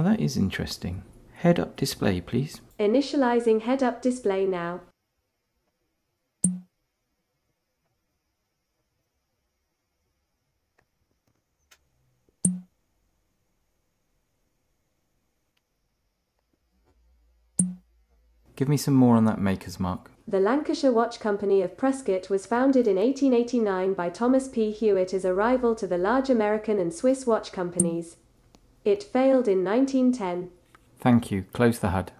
Now that is interesting. Head-up display, please. Initializing head-up display now. Give me some more on that maker's mark. The Lancashire Watch Company of Prescot was founded in 1889 by Thomas P. Hewitt as a rival to the large American and Swiss watch companies. It failed in 1910. Thank you. Close the HUD.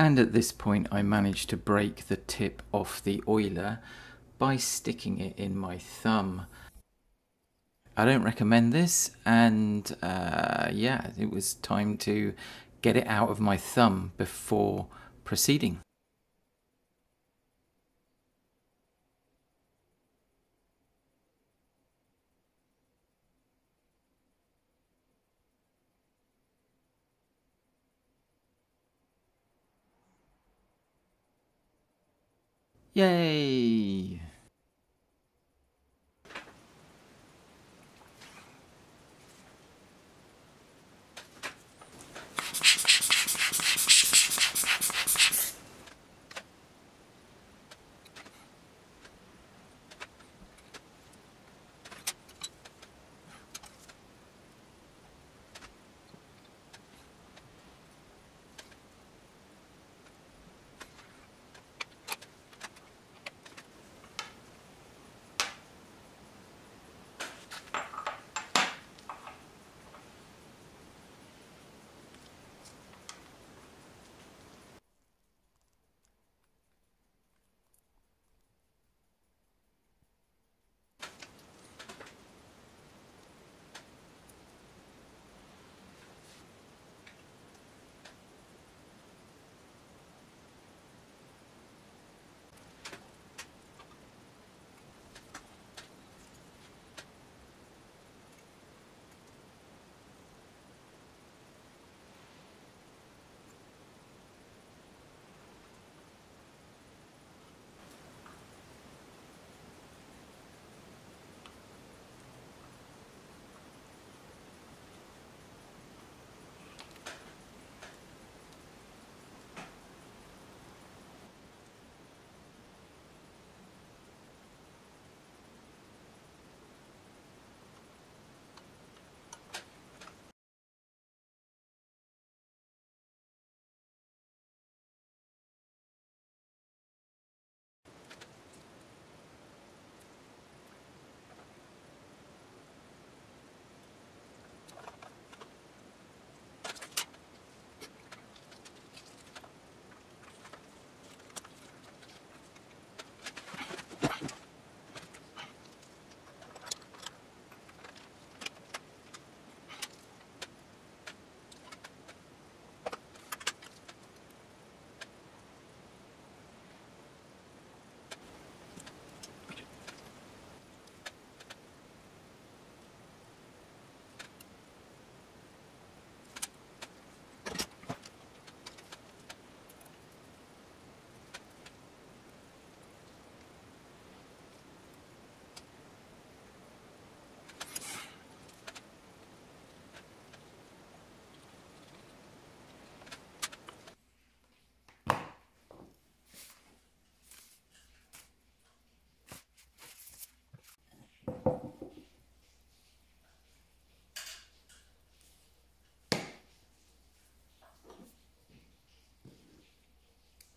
And at this point, I managed to break the tip off the oiler by sticking it in my thumb. I don't recommend this, and uh, yeah, it was time to get it out of my thumb before proceeding. Yay!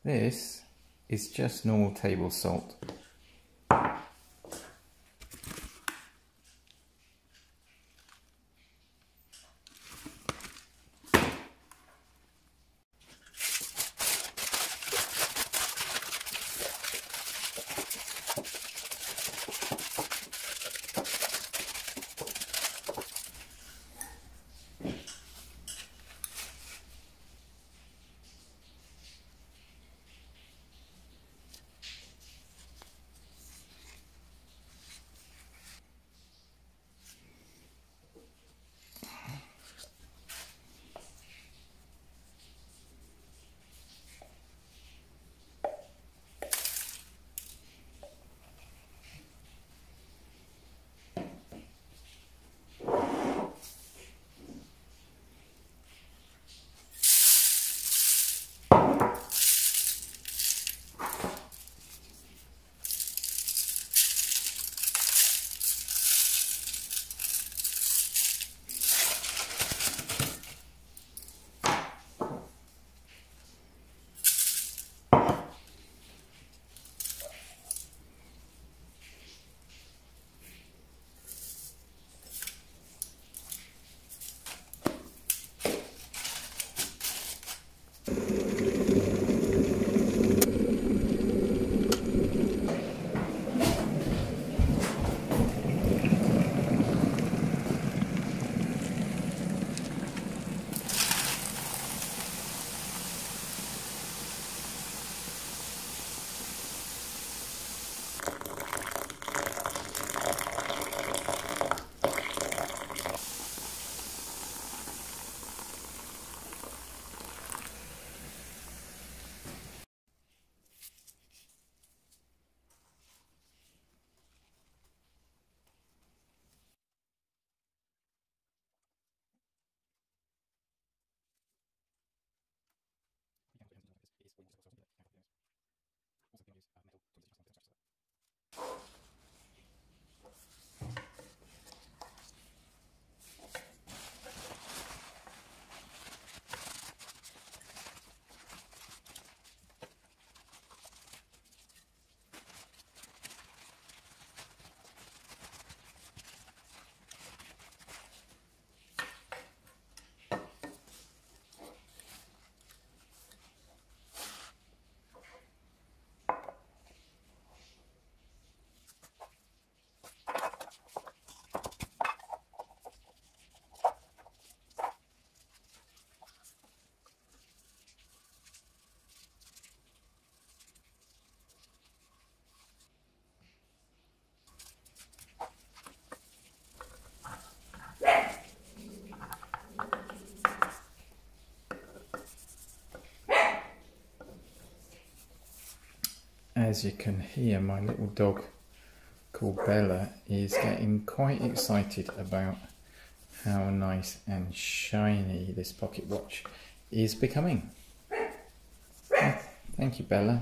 This is just normal table salt. As you can hear, my little dog called Bella is getting quite excited about how nice and shiny this pocket watch is becoming. Thank you, Bella.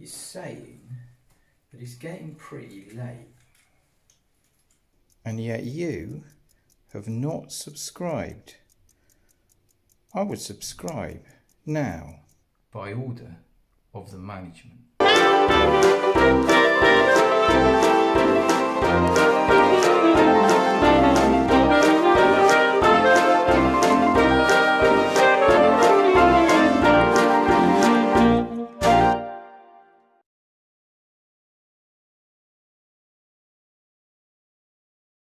is saying that it's getting pretty late. And yet you have not subscribed. I would subscribe now. By order of the management.